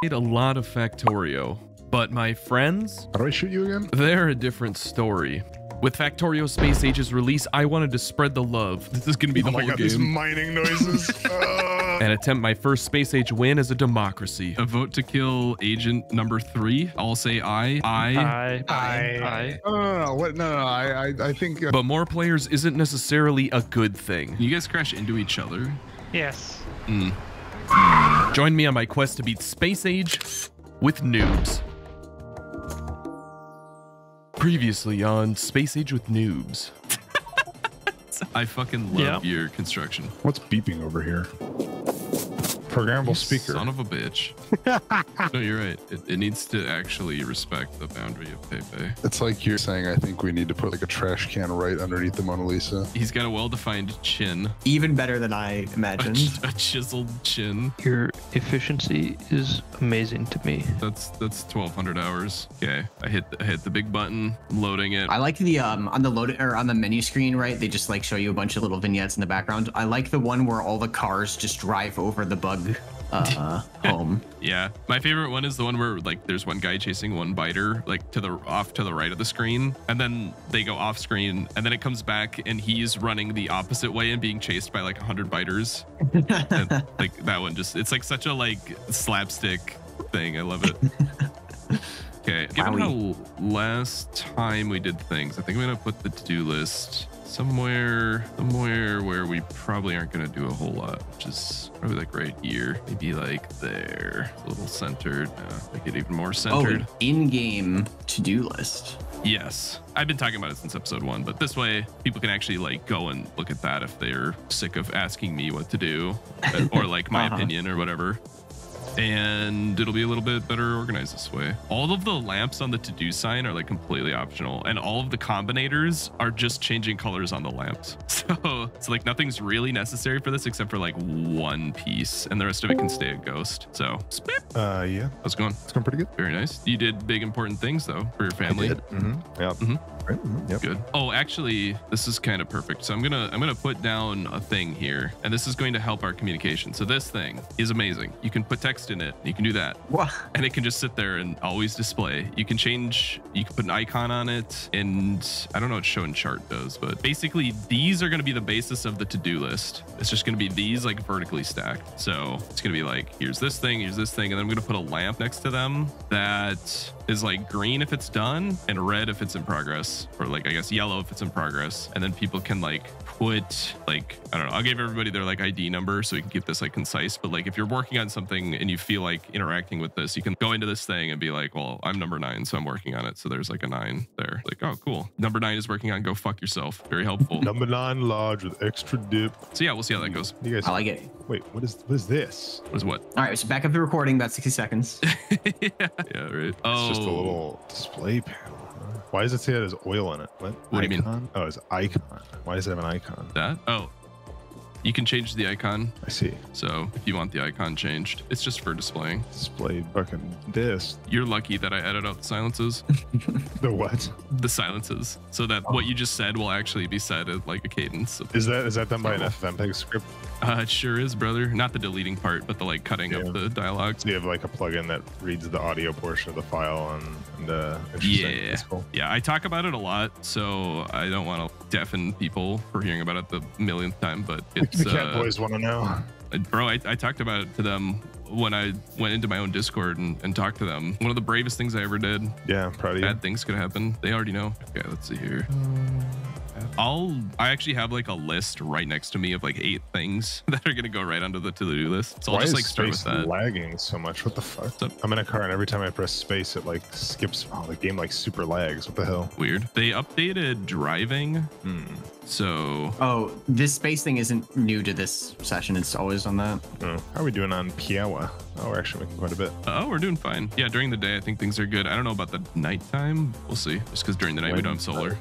played a lot of Factorio, but my friends, How do I shoot you again? they're a different story. With Factorio Space Age's release, I wanted to spread the love. This is gonna be the Oh my whole god, these mining noises. Uh, And attempt my first Space Age win as a democracy. A vote to kill agent number three. I'll say I. I. I, I, I, no, no, no, what? No, no, I, I, I think. Uh, But more players isn't necessarily a good thing. You guys crash into each other. yes. Join me on my quest to beat Space Age with noobs. Previously on Space Age with Noobs. I fucking love Yeah. your construction. what's beeping over here? Programmable speaker. Son of a bitch. no, you're right. It, it needs to actually respect the boundary of Pepe. It's like you're saying. I think we need to put like a trash can right underneath the Mona Lisa. He's got a well-defined chin, Even better than I imagined. ch- a chiseled chin. Your efficiency is amazing to me. That's that's 1,200 hours. Okay, I hit the, I hit the big button, I'm loading it. I like the um on the load or on the menu screen, right? They just like show you a bunch of little vignettes in the background. I like the one where all the cars just drive over the bug uh home. Yeah, my favorite one is the one where like there's one guy chasing one biter like to the off to the right of the screen, and then they go off screen, and then it comes back and he's running the opposite way and being chased by like hundred biters. And, like that one just it's like such a like slapstick thing. I love it. Okay, given Wowie. how last time we did things, I think I'm gonna put the to-do list somewhere, somewhere where we probably aren't gonna do a whole lot, which is probably like right here, maybe like there, a little centered. Uh, make it even more Oh, centered. an in-game to-do list. Yes, I've been talking about it since episode one, but this way people can actually like go and look at that if they're sick of asking me what to do, or like my Uh-huh. opinion or whatever. And it'll be a little bit better organized this way. All of the lamps on the to-do sign are like completely optional, and all of the combinators are just changing colors on the lamps. So it's like nothing's really necessary for this except for like one piece, and the rest of it can stay a ghost. So, spip. Uh, yeah, How's it going? it's going pretty good. Very nice. You did big important things though for your family. Mm-hmm. Yep. Mhm. Right. mhm, Yep. Good. Oh, actually, this is kind of perfect. So I'm gonna I'm gonna put down a thing here, and this is going to help our communication. So this thing is amazing. You can put text in it. You can do that, What? and it can just sit there and always display. You can change. You can put an icon on it, and I don't know what show and chart does, but basically these are gonna be the basis of the to-do list. It's just gonna be these like vertically stacked. So it's gonna be like here's this thing, here's this thing, and then I'm gonna put a lamp next to them that is like green if it's done and red if it's in progress or like i guess yellow if it's in progress and then people can like put like i don't know i'll give everybody their like id number so we can keep this like concise but like if you're working on something and you feel like interacting with this you can go into this thing and be like well i'm number nine so i'm working on it so there's like a nine there like oh cool number nine is working on go fuck yourself very helpful Number nine large with extra dip. so yeah we'll see how that goes You guys. I like it. Wait, what is what is this? what is what All right, so back up the recording about 60 seconds. yeah, yeah right oh It's just a little display panel. huh? Why does it say it has oil in it? What? What do you mean? Oh, it's icon. Why does it have an icon? that oh you can change the icon I see. So if you want the icon changed, it's just for displaying. Display fucking this. You're lucky that I edit out the silences, The what? the silences, so that what you just said will actually be said at like a cadence. Is that is that done by an FFmpeg script? Uh, it sure is, brother. Not the deleting part, but the like cutting Yeah. of the dialogue. Do you have like a plugin that reads the audio portion of the file and, and uh, interesting? Yeah, That's cool. yeah. I talk about it a lot, so I don't want to deafen people for hearing about it the millionth time. But it's the cat uh, boys want to know. bro I, I talked about it to them when i went into my own discord and, and talked to them. One of the bravest things i ever did. Yeah, I'm proud of you. bad things could happen they already know. Okay let's see here i'll i actually have like a list right next to me of like eight things that are gonna go right under the to-do list so i'll Why just is like start with space that lagging so much? What the fuck? So- I'm in a car and every time I press space, it like skips. Oh, the game like super lags. What the hell? weird they updated driving Hmm. so Oh, this space thing isn't new to this session. It's always on that. Oh, how are we doing on Piawa? Oh, we're actually making quite a bit. oh we're doing fine yeah during the day i think things are good i don't know about the nighttime we'll see just because during the night we don't have solar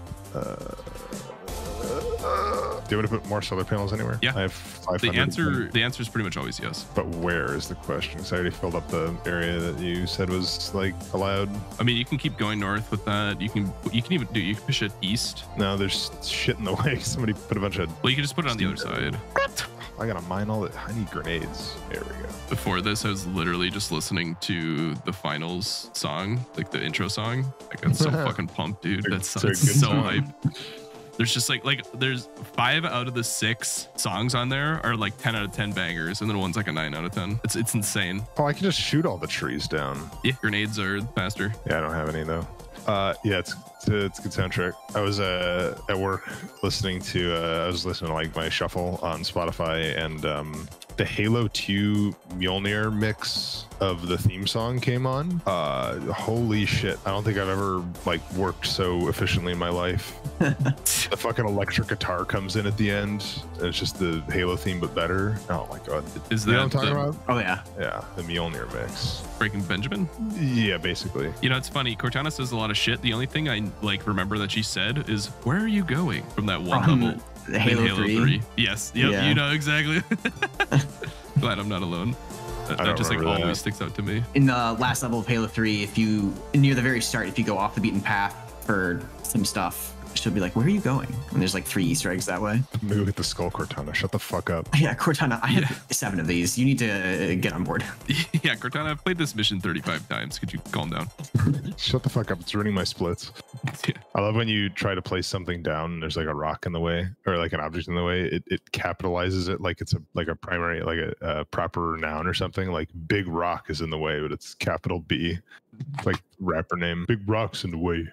Do you want to put more solar panels anywhere? Yeah. I have 500. the answer the answer is pretty much always yes But where is the question? Because I already filled up the area that you said was like allowed. I mean, you can keep going north with that. You can you can even do you can push it east. No, there's shit in the way. Somebody put a bunch of. Well, you can just put it on the other side. I gotta mine all the. I need grenades. There we go. Before this, I was literally just listening to the finals song, like the intro song. Like I'm so fucking pumped, dude. That sounds so song. hype. There's just like like there's five out of the six songs on there are like 10 out of 10 bangers, and then one's like a nine out of 10. It's it's insane. Oh, I can just shoot all the trees down. Yeah, grenades are faster. Yeah, I don't have any though. Uh, yeah, it's it's a, it's a good soundtrack. I was uh at work listening to uh, I was listening to like my shuffle on Spotify and um the Halo 2 Mjolnir mix of the theme song came on. Uh, holy shit! I don't think I've ever like worked so efficiently in my life. the fucking electric guitar comes in at the end. And it's just the Halo theme, but better. Oh my god! Is You know that what I'm talking the about? Oh yeah. Yeah, the Mjolnir mix. Breaking Benjamin? Yeah, basically. You know, it's funny. Cortana says a lot of shit. The only thing I like remember that she said is, "Where are you going?" From that one From level. the in Halo, 3. Yes. Yep. Yeah. You know exactly. Glad I'm not alone. That, that just like remember always that. sticks out to me. In the last level of Halo 3, if you near the very start, if you go off the beaten path for some stuff, she'll be like, "Where are you going?" And there's like three Easter eggs that way. Maybe with the skull Cortana. Shut the fuck up. Yeah, Cortana, I have Yeah. seven of these. You need to uh, get on board. yeah, Cortana, I've played this mission 35 times. Could you calm down? Shut the fuck up. It's ruining my splits. Yeah. I love when you try to place something down and there's like a rock in the way or like an object in the way. It, it capitalizes it like it's a like a primary like a, a proper noun or something. Like big rock is in the way, but it's capital B. It's like rapper name. Big rocks in the way.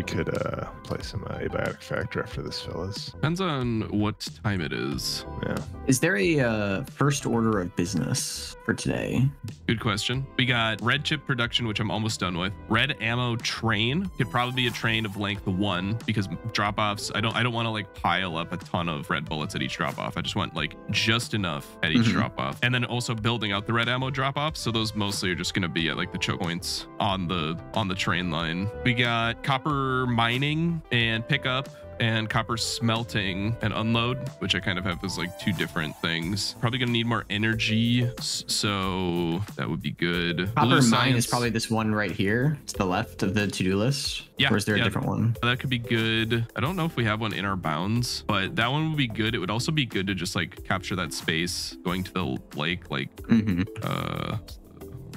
We could uh play some uh, abiotic factor after this, fellas. Depends on what time it is. Yeah. Is there a uh, first order of business for today? Good question. We got red chip production, which I'm almost done with. Red ammo train could probably be a train of length one because drop offs. I don't. I don't want to like pile up a ton of red bullets at each drop off. I just want like just enough at each Mhm. drop off, and then also building out the red ammo drop offs. So those mostly are just going to be at like the choke points on the on the train line. We got copper mining and pickup and copper smelting and unload, which I kind of have as like two different things. Probably gonna need more energy, so that would be good. Copper Blue mine science- is probably this one right here to the left of the to-do list. Yeah, Or is there yeah. a different one? that could be good. I don't know if we have one in our bounds, but that one would be good. It would also be good to just like capture that space going to the lake, like hmm uh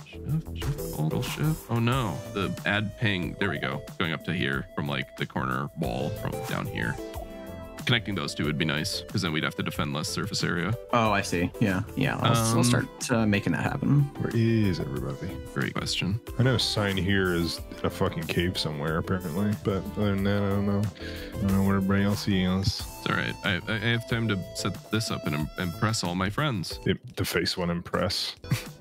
shift, shift, alt, alt, shift. Oh no, the add ping. There we go. Going up to here from like the corner wall from down here. Connecting those two would be nice because then we'd have to defend less surface area. Oh, I see. Yeah, yeah. I'll, I'll Um, start uh, making that happen. Where is everybody? Great question. I know sign here is in a fucking cave somewhere apparently, but other than that, I don't know. I don't know where everybody else is. It's all right. I, I have time to set this up and impress all my friends. The, the face one impress.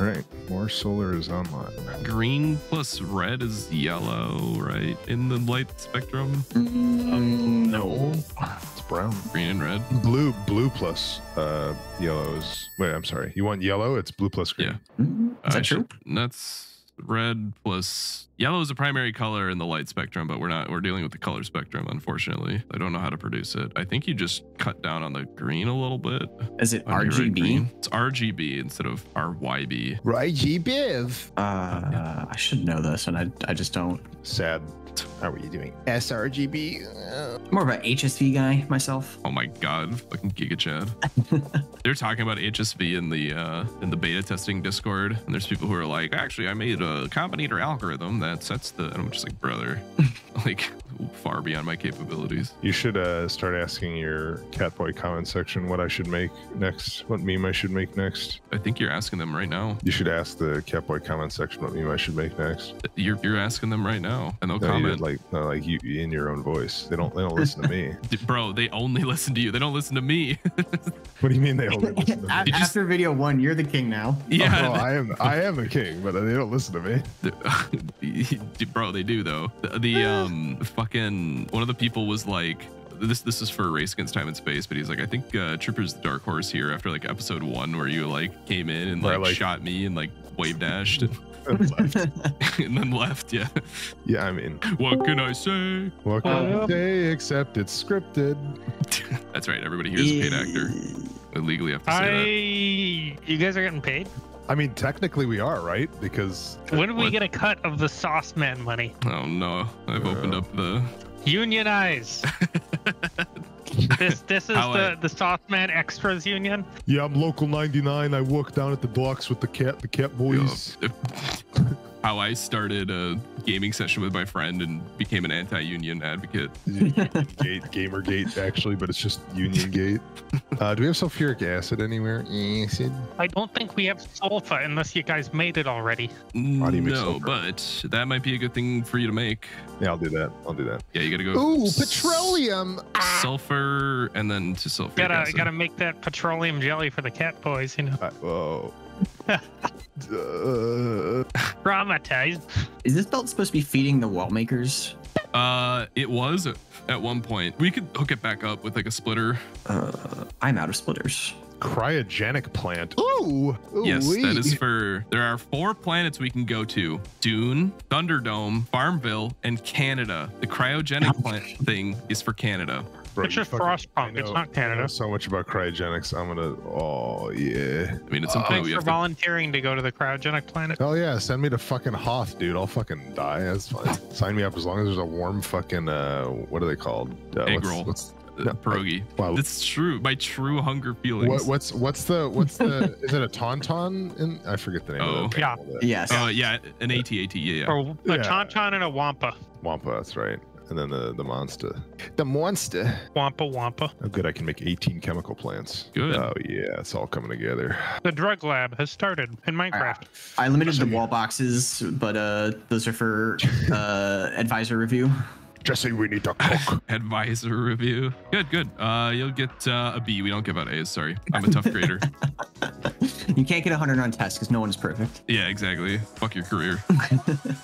All right, more solar is online. Green plus red is yellow, right? In the light spectrum, Mm, no. It's brown. green and red. Blue, blue plus uh, yellow is. Wait, I'm sorry. You want yellow? It's blue plus green. Yeah. Mm, Is I that true? should- That's red plus yellow is a primary color in the light spectrum, but we're not. We're dealing with the color spectrum, unfortunately. I don't know how to produce it. I think you just cut down on the green a little bit. Is it on your red RGB? It's RGB instead of RYB. Right, G Biv. Uh, I should know this, and I, I just don't. Sad. How are you doing? sRGB. Uh, I'm more of an HSV guy myself. Oh my god, fucking Giga Chad. They're talking about HSV in the uh in the beta testing Discord, and there's people who are like, actually, I made a combinator algorithm that sets the and I'm just like, brother, like far beyond my capabilities. You should uh, start asking your Catboy comment section what I should make next, what meme I should make next. I think you're asking them right now. You should ask the Catboy comment section what meme I should make next. You're you're asking them right now, and they'll No, you comment. like no, like you in your own voice. They don't they don't listen to me. Bro, they only listen to you. They don't listen to me. What do you mean they only listen to me? A- just- After video one, you're the king now. yeah, Oh, I am I am the king, but they don't listen to me. The- bro, they do though. The, the um fucking one of the people was like. This this is for a race against time and space, but he's like, I think uh, Tripper's the dark horse here after like episode one where you like came in and like, like- shot me and like wave dashed and, And then left. Yeah. yeah, I mean, What can I say? what can I say except it's scripted? That's right. Everybody here is a paid actor. I legally have to say I. that. You guys are getting paid? I mean, technically we are, right? Because When do we What? get a cut of the Sauceman money? Oh no, I've opened up the. Unionize. this this is How the I- the sauce man extras union. yeah, I'm local 99. I work down at the docks with the cat, the cat boys. How I started a gaming session with my friend and became an anti-union advocate. Gate, Gamergate, actually, but it's just Union Gate. Uh, do we have sulfuric acid anywhere? Acid. I don't think we have sulfur unless you guys made it already. do you make No, sulfur? but that might be a good thing for you to make. Yeah, I'll do that. I'll do that. Yeah, you gotta go. Ooh, petroleum. Sulfur and then to sulfuric Gotta acid. gotta make that petroleum jelly for the cat boys. You know, Uh, oh. Uh, traumatized. Is this belt supposed to be feeding the wall makers? Uh, it was at one point. We could hook it back up with like a splitter. Uh, I'm out of splitters. cryogenic plant. Ooh. Yes, that Ooh-wee. is for. There are four planets we can go to: Dune, Thunderdome, Farmville, and Canada. The cryogenic plant thing is for Canada. Bro, It's just fucking- Frostpunk, I it's not Canada. So much about cryogenics. I'm gonna. Oh yeah. I mean, it's something Thanks we for have to. volunteering to go to the cryogenic planet. Hell yeah, send me to fucking Hoth, dude. I'll fucking die. That's fine. Sign me up as long as there's a warm fucking uh what are they called? Uh, Egg what's, roll. What's, Uh, No, pierogi. wow. That's true. My true hunger feelings. what, what's what's the what's the is it a tauntaun? In, I forget the name Oh. of. Yeah. Yes. Oh yeah, an AT-AT. Yeah, yeah. Or a Yeah. tauntaun and a wampa. Wampa, that's right. And then the the monster. The monster. Wampa wampa. Oh good, I can make 18 chemical plants. Good. Oh yeah, it's all coming together. The drug lab has started in Minecraft. I limited the wall boxes, but uh, those are for uh, advisor review. Jesse, we need to cook. Advisor review. Good, good. Uh, you'll get uh, a B. We don't give out A's. Sorry, I'm a tough grader. You can't get 100 on tests because no one's perfect. yeah, exactly. Fuck your career.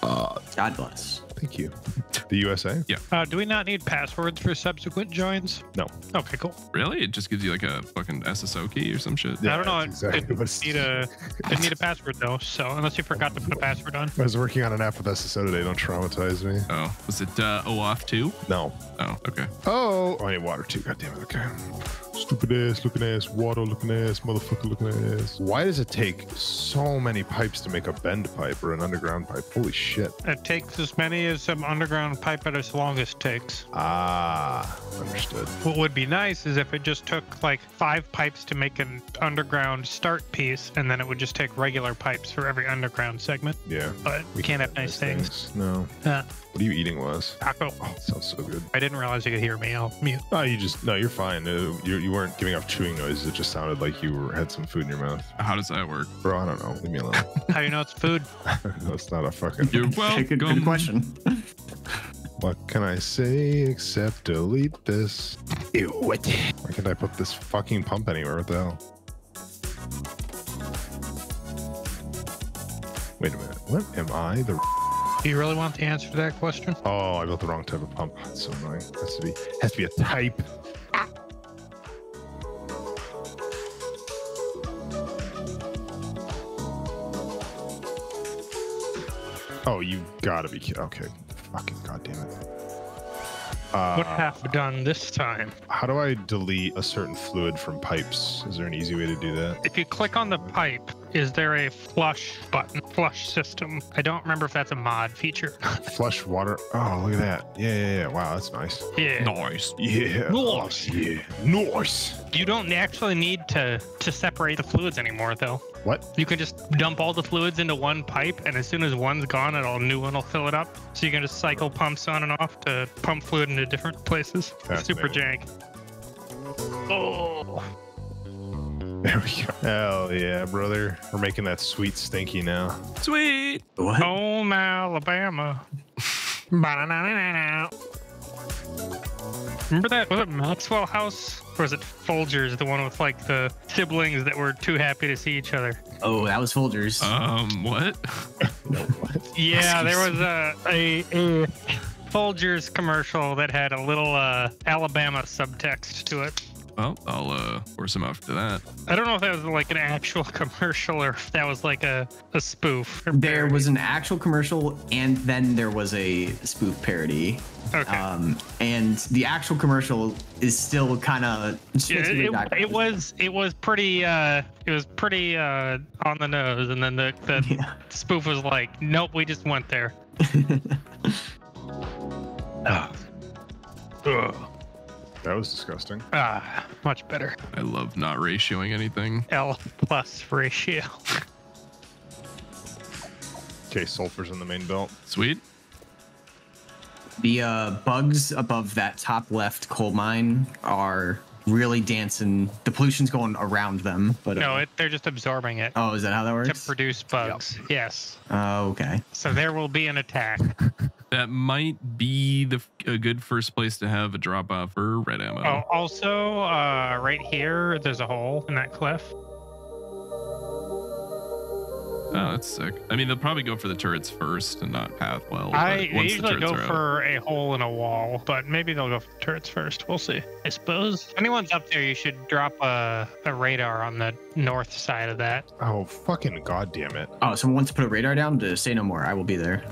God bless. Thank you. The USA? Uh, do we not need passwords for subsequent joins? No. Okay, cool. Really? It just gives you like a fucking SSO key or some shit. Yeah, I don't know. that's It, exactly it need a it need a password though. So unless you forgot to put a password on. I was working on an app with SSO today. Don't traumatize me. Oh, was it uh, OAuth 2? No. Oh, okay. Oh, I need water too. God damn it. Okay. Stupid ass looking ass, water looking ass, motherfucker looking ass. Why does it take so many pipes to make a bend pipe or an underground pipe? Holy shit. It takes as many as some underground pipe at its longest takes. Ah, understood. What would be nice is if it just took like five pipes to make an underground start piece, and then it would just take regular pipes for every underground segment. Yeah. But we can't have nice things. No. Uh, What are you eating, Wes? taco. Oh, sounds so good. I didn't realize you could hear me. I'll mute. Oh, you just no, you're fine. Uh, you, you weren't giving off chewing noises. It just sounded like you were, had some food in your mouth. How does that work? Bro, I don't know. Leave me alone. How do you know it's food? That's not a fucking. You're welcome. good, good question. What can I say except delete this? Ew. what? Why can't I put this fucking pump anywhere? What the hell? Wait a minute. What am I? The Do you really want the answer to that question? oh, I built the wrong type of pump. That's so annoying. Has to be has to be a type. Oh, you gotta be kidding. Okay. Fucking goddamn it. Uh, what have we done this time? How do I delete a certain fluid from pipes? Is there an easy way to do that? If you click on the pipe, is there a flush button? Flush system. I don't remember if that's a mod feature. Flush water. Oh, look at that. Yeah, yeah, yeah. Wow, that's nice. yeah. Nice. Yeah. Nice. Yeah. Nice. You don't actually need to to separate the fluids anymore, though. What? You can just dump all the fluids into one pipe, and as soon as one's gone, a new one will fill it up. So you can just cycle pumps on and off to pump fluid into different places. Super jank. Oh, There we go. Hell yeah, brother. We're making that sweet stinky now. Sweet. What? home Alabama. Remember that? Was it Maxwell House? Or was it Folgers, the one with like the siblings that were too happy to see each other? Oh, that was Folgers. Um, what? Yeah, there was a, a, a Folgers commercial that had a little uh, Alabama subtext to it. Well, I'll uh force him after that. I don't know if that was like an actual commercial or if that was like a, a spoof. There was an actual commercial, and then there was a spoof parody. Okay. Um, and the actual commercial is still kind of. Yeah, it, it was it was pretty uh it was pretty uh on the nose and then the, the Yeah. spoof was like nope we just went there ah. Ugh. That was disgusting. ah much better I love not ratioing anything. l plus ratio Okay, sulfur's in the main belt. Sweet. The uh, bugs above that top left coal mine are really dancing. The pollution's going around them, but uh, no it, they're just absorbing it oh, is that how that works? to produce bugs yes Oh, okay. so there will be an attack That might be the a good first place to have a drop off for red ammo. oh also uh right here there's a hole in that cliff Oh, that's sick. I mean, they'll probably go for the turrets first and not path well. I once the usually turrets go are out- for a hole in a wall, but maybe they'll go for turrets first. We'll see. I suppose. If anyone's up there, you should drop a, a radar on the north side of that. Oh, fucking goddamn it. Oh, someone wants to put a radar down to say no more. I will be there.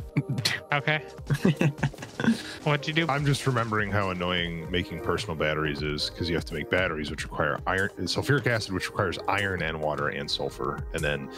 Okay. What'd you do? I'm just remembering how annoying making personal batteries is because you have to make batteries which require iron, sulfuric acid, which requires iron and water and sulfur. And then,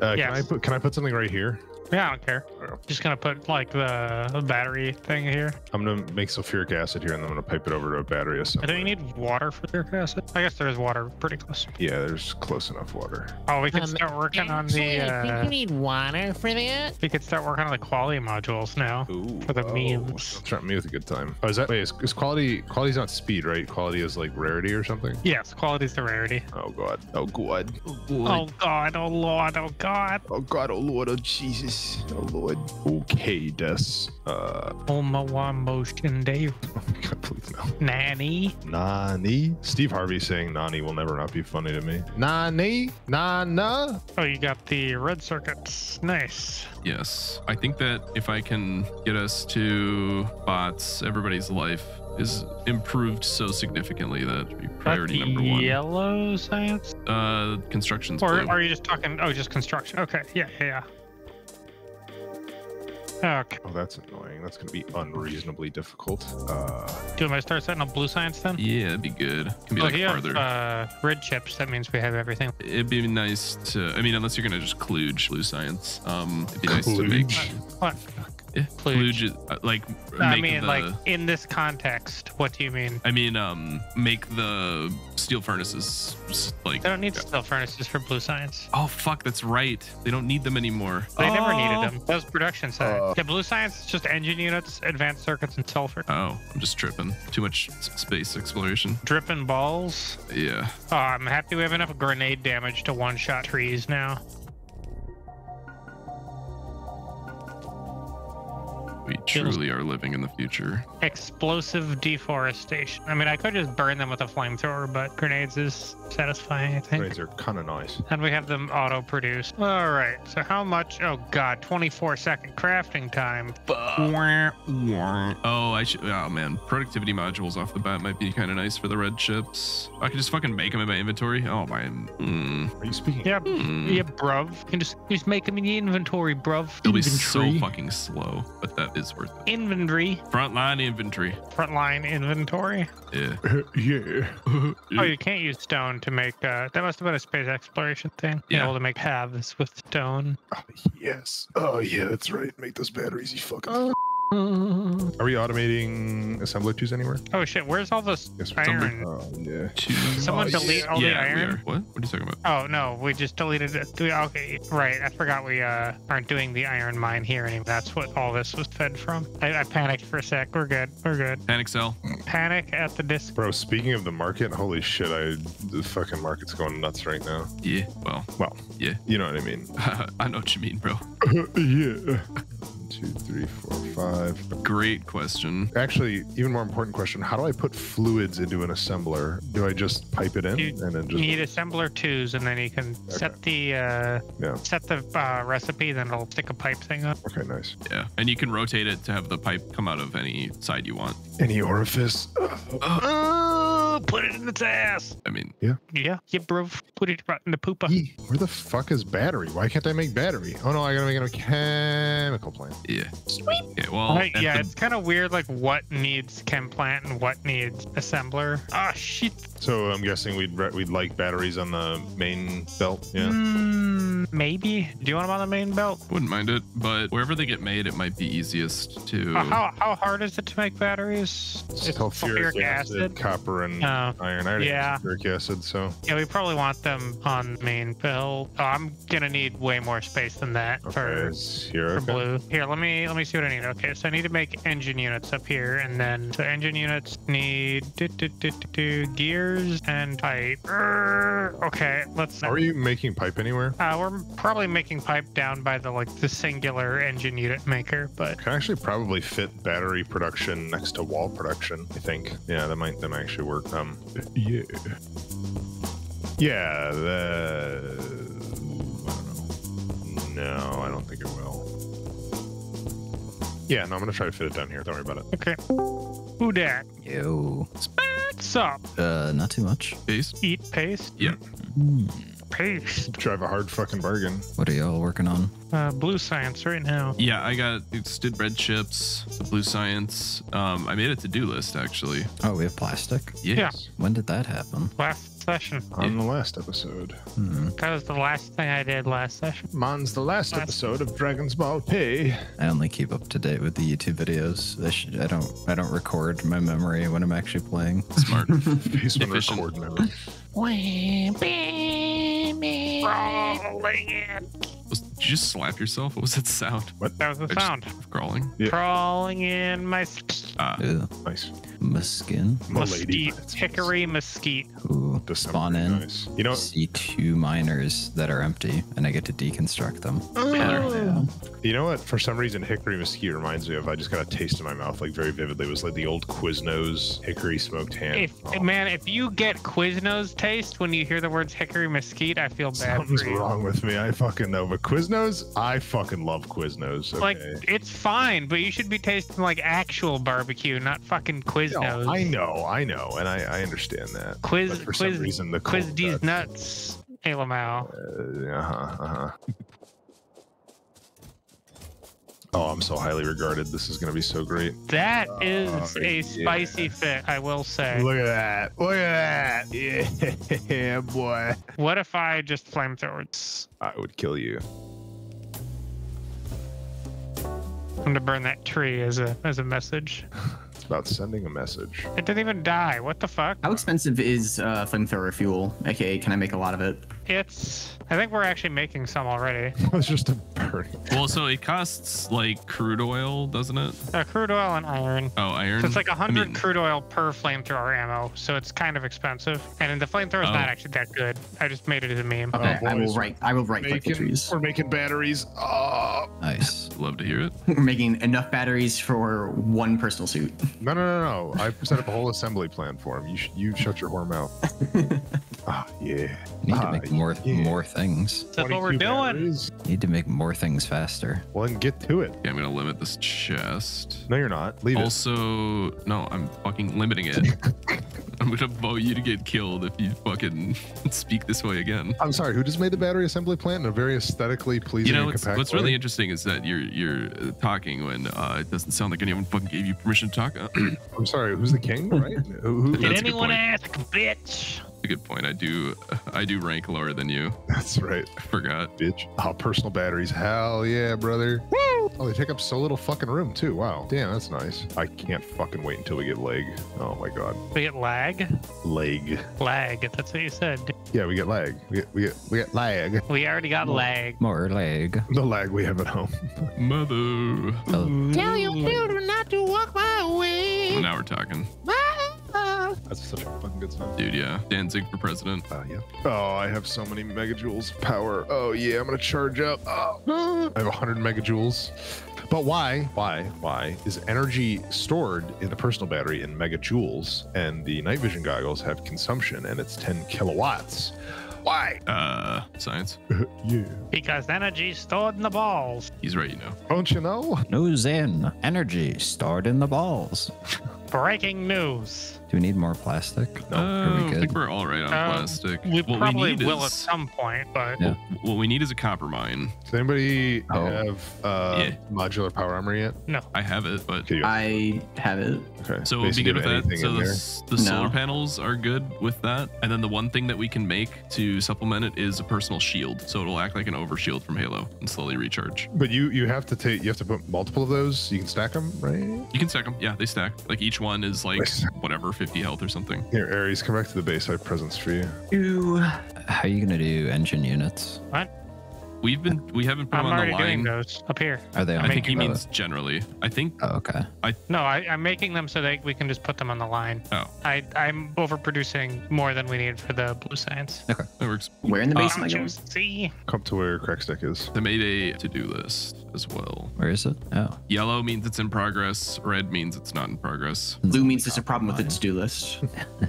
uh, can I Yes. put can I put something right here? Yeah, I don't care. Oh. Just gonna put like the, the battery thing here. I'm gonna make sulfuric acid here, and then I'm gonna pipe it over to a battery I assembly. don't need water for their acid. I guess there is water pretty close. Yeah, there's close enough water. Oh, we can Um, start working on Actually, the. I think Uh, you need water for that. we could start working on the quality modules now. Ooh, For the memes. Trying me with a good time. Oh, is that wait? Is, is quality? Quality's not speed, right? Quality is like rarity or something. Yes, quality's the rarity. Oh god. Oh god. Oh god, oh lord, oh god. Oh god. Oh lord. Oh Jesus. Oh lord. Okay, Des. Uh, Oh my one motion, Dave. oh my god, please no. Nanny. Nani. Steve Harvey saying Nani will never not be funny to me. Nani. Nana. Oh, you got the red circuits. Nice. Yes. I think that if I can get us to bots, everybody's life is improved so significantly that be priority That's number one. Yellow science? Uh, construction's Or blue. are you just talking? Oh, just construction. Okay. Yeah, yeah, yeah. Okay. Oh, that's annoying. That's gonna be unreasonably difficult. Uh, Do I start setting up blue science then? yeah, it'd be good. Can be Oh, like if farther. have uh, red chips, that means we have everything. It'd be nice to. I mean, unless you're gonna just kludge blue science. Um, it'd be nice to make. What? Yeah, Kludge. kludge is, uh, like I mean, the, like in this context, what do you mean? I mean, um, make the steel furnaces like. They don't need steel furnaces for blue science. Oh fuck, that's right. They don't need them anymore. They never Oh. needed them. That was production side. Uh. yeah, blue science is just engine units, advanced circuits, and sulfur. Oh, I'm just tripping. Too much space exploration. Dripping balls. Yeah. Oh, I'm happy we have enough grenade damage to one-shot trees now. We truly are living in the future. Explosive deforestation. I mean, I could just burn them with a flamethrower, but grenades is satisfying, I think. grades are kind of nice. And we have them auto produced. All right. So how much? Oh God, 24 second crafting time. Oh, I should. Oh man, productivity modules off the bat might be kind of nice for the red chips. I can just fucking make them in my inventory. Oh my. Mm, Are you speaking? Yeah, Hmm. yeah, bruv. You can just just make them in the inventory, bruv. it'll be so fucking slow, but that is worth it. Inventory, Frontline inventory. frontline inventory. Yeah. yeah. Oh, you can't use stone to make. Uh, that must have been a space exploration thing. Being Yeah. able to make paths with stone. Oh, yes. Oh yeah, that's right. Make those batteries. You fucking. Are we automating assembly twos anywhere? Oh shit! Where's all this Yes, we're- iron? Oh yeah. Someone Oh, delete yeah. all the yeah, we iron. What? What are you talking about? Oh no, we just deleted it. We- Okay, right. I forgot we uh aren't doing the iron mine here anymore. That's what all this was fed from. I, I panicked for a sec. We're good. We're good. Panic cell. Panic at the disc. Bro, speaking of the market, holy shit! I the fucking market's going nuts right now. Yeah. Well, Well, Yeah. you know what I mean. I know what you mean, bro. yeah. One, two, three, four, five. Great question. Actually, even more important question: How do I put fluids into an assembler? Do I just pipe it in You and then just? need assembler twos, and then you can set the uh, Yeah. set the uh, recipe. Then it'll stick a pipe thing up. Okay, nice. Yeah. And you can rotate it to have the pipe come out of any side you want. Any orifice? Oh, put it in its ass. I mean, Yeah, yeah, yeah, bro. Put it right in the pooper. Yee, Where the fuck is battery? Why can't I make battery? Oh no, I gotta make it a chemical plant. yeah. Sweet. Yeah, well, Right, yeah, the- it's kind of weird, like what needs chem plant and what needs assembler. Ah, shit. So I'm guessing we'd re- we'd like batteries on the main belt. Yeah. Mm, maybe. Do you want them on the main belt? wouldn't mind it, but wherever they get made, it might be easiest to. Uh, how, how hard is it to make batteries? It's Sulfuric acid, copper, and Oh, iron. I already yeah. sulfuric acid, so Yeah, we probably want them on the main belt. Oh, I'm gonna need way more space than that okay. for here. for Okay. blue. Here, let me let me see what I need. Okay, so I need to make engine units up here, and then so engine units need do, do, do, do, do, gears and pipe. Okay, let's. Are you making pipe anywhere? Uh, we're probably making pipe down by the like the singular engine unit maker, but Can actually probably fit battery production next to wall production. I think. Yeah, that might that might actually work. Um, yeah, yeah. The, I don't know. No, I don't think it will. Yeah, no, I'm gonna try to fit it down here. Don't worry about it. okay. Who dat? Yo. What's up? Uh, not too much. Paste. Eat paste. Yeah. Hmm. Paste. Drive a hard fucking bargain. What are y'all working on? Uh, blue science right now. Yeah, I got it's did red chips, the blue science. Um, I made a to-do list actually. Oh, we have plastic. Yeah. Yeah. When did that happen? Last session. On the last episode. Hmm. That was the last thing I did last session. Mon's the last Last- episode of Dragon's Ball P. I only keep up to date with the YouTube videos. I, should, I don't. I don't record my memory when I'm actually playing. Smart. Face when Efficient. record memory. Crawling in. Was, did you just slap yourself? What was that sound? What? That was the I sound. Of crawling. Yeah. Crawling in my s- Ah, Ew. Nice. My skin. Milady. mesquite, hickory mesquite. Ooh. Does sound Spawn in. Nice. You know, See two miners that are empty, and I get to deconstruct them. Oh. you know what? For some reason, hickory mesquite reminds me of. I just got a taste in my mouth, like very vividly. It was like the old Quiznos hickory smoked ham. If Oh, man, if you get Quiznos taste when you hear the words hickory mesquite, I feel bad something's for you. wrong with me. I fucking know. But Quiznos, I fucking love Quiznos. Okay. Like it's fine, but you should be tasting like actual barbecue, not fucking No, Quiznos. I know, I know, and I, I understand that. Quiz, But for quiz, some reason, the quiz these nuts. Hey, Lamau. Uh huh. Uh huh. Oh, I'm so highly regarded. This is gonna be so great. That is Oh, a yeah. spicy fit, I will say. Look at that. Look at that. Yeah, boy. What if I just flamethrowers? I would kill you. I'm gonna burn that tree as a as a message. It's about sending a message. It didn't even die. What the fuck? How expensive is uh, flamethrower fuel? Okay, can I make a lot of it? It's. I think we're actually making some already. It's just a burning. well, so it costs like crude oil, doesn't it? Uh, crude oil and iron. Oh, iron. So it's like a I hundred mean, crude oil per flamethrower ammo, so it's kind of expensive. And the flamethrower's Oh. not actually that good. I just made it as a meme. Okay, I will boys. write. I will write click the Making, trees. we're making batteries. Oh. Nice. Love to hear it. We're making enough batteries for one personal suit. No, no, no, no. I set up a whole assembly plan for him. You, sh- you shut your whore mouth. ah, yeah. Need to Ah, make more yeah. more things. That's what we're doing. batteries. Need to make more things faster. Well, then get to it. Yeah, I'm gonna limit this chest. No, you're not. Leave it. Also, no, I'm fucking limiting it. I'm gonna vote you to get killed if you fucking speak this way again. I'm sorry. Who just made the battery assembly plant in a very aesthetically pleasing You know, what's, what's really interesting is that you're you're talking when uh, it doesn't sound like anyone fucking gave you permission to talk. I'm sorry. Who's the king? Right? who, who, Did That's a good anyone ask, bitch? A good point. I do I do rank lower than you. That's right, I forgot. bitch. Oh, personal batteries. Hell yeah, brother. Woo! Oh, they take up so little fucking room too. Wow. Damn, that's nice. I can't fucking wait until we get leg. Oh my god, We get lag? leg. Lag. That's what you said. Yeah, we get lag. We get we get we get lag. We already got lag. More leg. The lag we have at home. Mother. Oh, Tell your children not to walk my way. Well, now we're talking. That's such a fucking good song. Dude, yeah. Danzig for president. Uh, yeah. Oh, I have so many megajoules of power. Oh yeah, I'm gonna charge up. Oh, I have 100 megajoules. But why? Why? Why is energy stored in the personal battery in megajoules, and the night vision goggles have consumption, and it's 10 kilowatts? Why? Uh, science. yeah. Because energy's stored in the balls. He's right, you know. Don't you know? News in. Energy stored in the balls. Breaking news. Do we need more plastic? Uh, Are we I think we're all right on Um, plastic. We what probably we need will at some point, but Yeah. what we need is a copper mine. Does anybody Oh. have uh, Yeah. modular power armor yet? no. I have it, but I have it. okay. so we'll be good with that. So the, the No. solar panels are good with that. And then the one thing that we can make to supplement it is a personal shield. So it'll act like an overshield from Halo and slowly recharge. But you you have to take you have to put multiple of those. You can stack them, right? You can stack them. Yeah, they stack. Like each one is like whatever, 50 health or something. Here, Ares, come back to the base. I have presents for you. Ew. How are you gonna do engine units? We've been, we haven't put I'm them on the already doing line. those up here. Are they on I think he the- means generally. I think, Oh, okay. No, I, I'm making them so that we can just put them on the line. oh, I, I'm overproducing more than we need for the blue science. that works. Where in the Uh, base am I Don't going? you see? Come to where Crackstick is. They made a to-do list as well. Where is it? Oh, Yellow means it's in progress. Red means it's not in progress. Blue means there's a problem with the to-do list.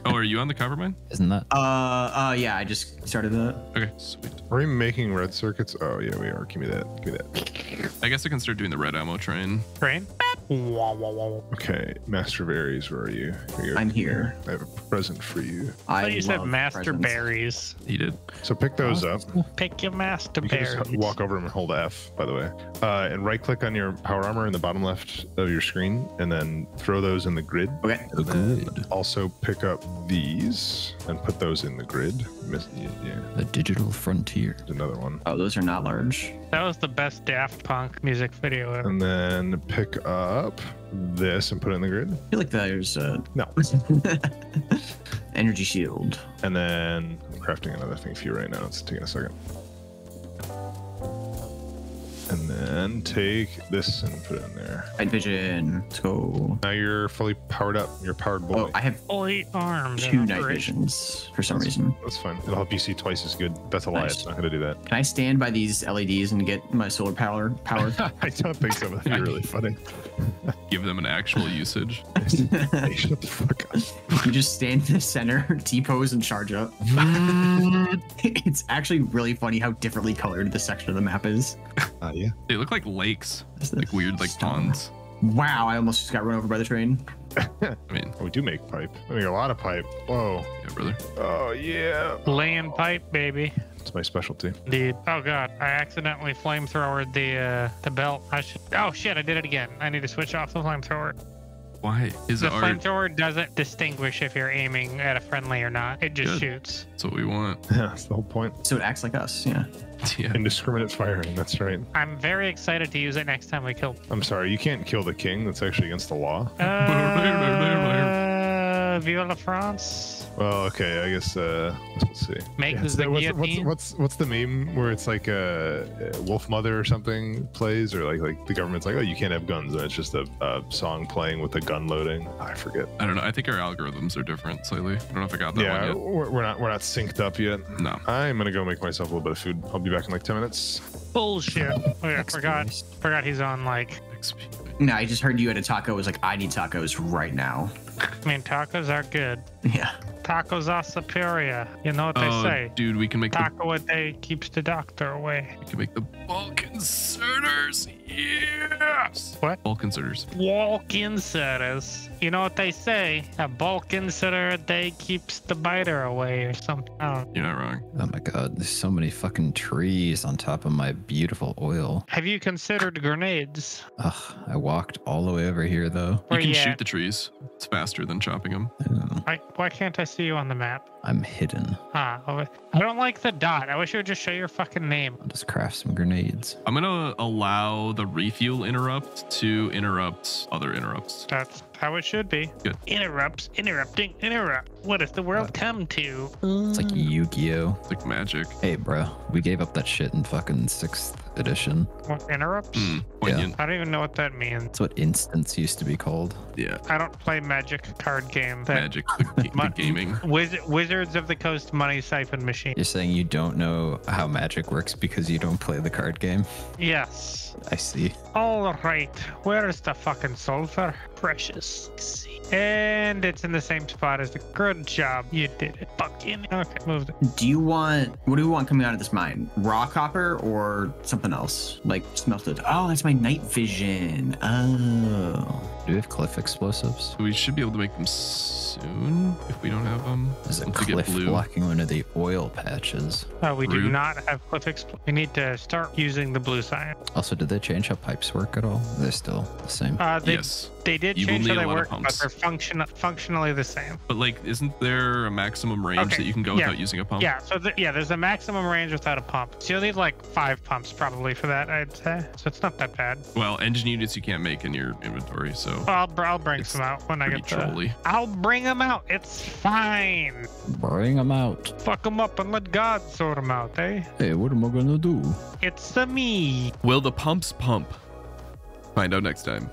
Oh, are you on the copper mine? isn't that? Uh, uh, yeah, I just started that. Okay, sweet. Are we making red circuits? Oh yeah, we are. Give me that. Give me that. I guess I can start doing the red ammo train. Train? Okay, Master of Ares, where are you? Here you go. I'm here. I have a present for you. I I thought you said master presents. berries. He did. So pick those up. Pick your master You can berries. just walk over them and hold F, by the way. Uh, and right click on your power armor in the bottom left of your screen, and then throw those in the grid. Okay. Oh, good. Also pick up these and put those in the grid. Miss, yeah, yeah, A digital frontier. another one. Oh, those are not large. That was the best Daft Punk music video ever. And then pick up this and put it in the grid. I feel like there's a uh, No. energy shield. And then I'm crafting another thing for you right now. It's taking a second. And then take this and put it in there. Night vision. Let's go. Now you're fully powered up. You're powered boy. Oh, I have Fully armed. two and night visions for some reason. That's fine. It'll help you see twice as good. That's a lie. Nice. It's not going to do that. Can I stand by these LEDs and get my solar power? Power. I don't think so. but That'd be really funny. Give them an actual usage. Hey, shut the fuck up. you just stand in the center, T pose, and charge up. it's actually really funny how differently colored this section of the map is. Uh, yeah. They look like lakes, Is like weird, like stone? ponds. Wow, I almost just got run over by the train. I mean, we do make pipe. We make a lot of pipe. Whoa. yeah, brother. Oh, yeah. Laying pipe, baby. It's my specialty. Indeed. Oh god, I accidentally flamethrowered the uh, the belt. I should. Oh shit, I did it again. I need to switch off the flamethrower. Why is The it art? flamethrower doesn't distinguish if you're aiming at a friendly or not. It just Good. shoots. That's what we want. Yeah, that's the whole point. So it acts like us, yeah. Yeah. Indiscriminate firing. That's right. I'm very excited to use it next time we kill. I'm sorry. You can't kill the king. That's actually against the law. Uh, Vive la France. Well, okay. I guess. Uh, let's see. Make Yeah, this so the what's, what's, what's what's the meme where it's like a, uh Wolfmother or something plays, or like like the government's like, oh, you can't have guns, and it's just a, a song playing with a gun loading. I forget. I don't know. I think our algorithms are different slightly. I don't know if I got that yeah, one we're, we're not we're not synced up yet. yet. No. I'm gonna go make myself a little bit of food. I'll be back in like ten minutes. Bullshit. Oh yeah, Next forgot. Forgot he's on like. XP. No, I just heard you had a taco. I was like, I need tacos right now. I mean, tacos are good. Yeah. Tacos are superior. You know what they Oh, say. dude, we can make the Taco a day keeps the doctor away. we can make the bulk inserters. Yes. What? Bulk inserters. Walk inserters. You know what they say? A bulk inserter a day keeps the biter away or something. I don't know. You're not wrong. Oh my god, there's so many fucking trees on top of my beautiful oil. Have you considered grenades? Ugh, I walked all the way over here though. You can you shoot at? the trees. It's faster than chopping them. Why, why can't I see you on the map? I'm hidden. Ah, oh, I don't like the dot. I wish you would just show your fucking name. I'll just craft some grenades. I'm gonna allow the refuel interrupt to interrupt other interrupts. That's how it should be. Good. Interrupts, interrupting, interrupt. What does the world come to? It's like Yu-Gi-Oh! It's like magic. Hey bro, we gave up that shit in fucking sixth edition. What, interrupts? Mm, poignant. I don't even know what that means. That's what instance used to be called. Yeah. I don't play Magic card game. That Magic. The, ga- Ma- the gaming. Wiz- Wizards of the Coast money siphon machine. You're saying you don't know how magic works because you don't play the card game? Yes. I see. All right. Where is the fucking sulfur? Precious. And it's in the same spot as the good job. You did it. Fucking. Okay, moved it. Do you want what do we want coming out of this mine? Raw copper or something else? Like smelted. Oh, that's my night vision. Oh. Do we have cliff explosives? We should be able to make them. S- soon if we don't have them. Is it Once we cliff blue. blocking one of the oil patches? Uh, we do not have cliff expl- We need to start using the blue sign. Also, did they change how pipes work at all? They're still the same. Uh, they, yes, they did You change how they work, but they're function functionally the same. but like, isn't there a maximum range Okay, that you can go yeah. without using a pump? Yeah, so th- yeah, there's a maximum range without a pump. So you'll need like five pumps probably for that, I'd say. So it's not that bad. Well, engine units you can't make in your inventory, so Well, I'll, I'll bring It's some out when I get the. trolly. I'll bring them out. It's fine. Bring them out. Fuck them up and let God sort them out, eh? Hey, what am I gonna do? It's the me. Will the pumps pump? Find out next time.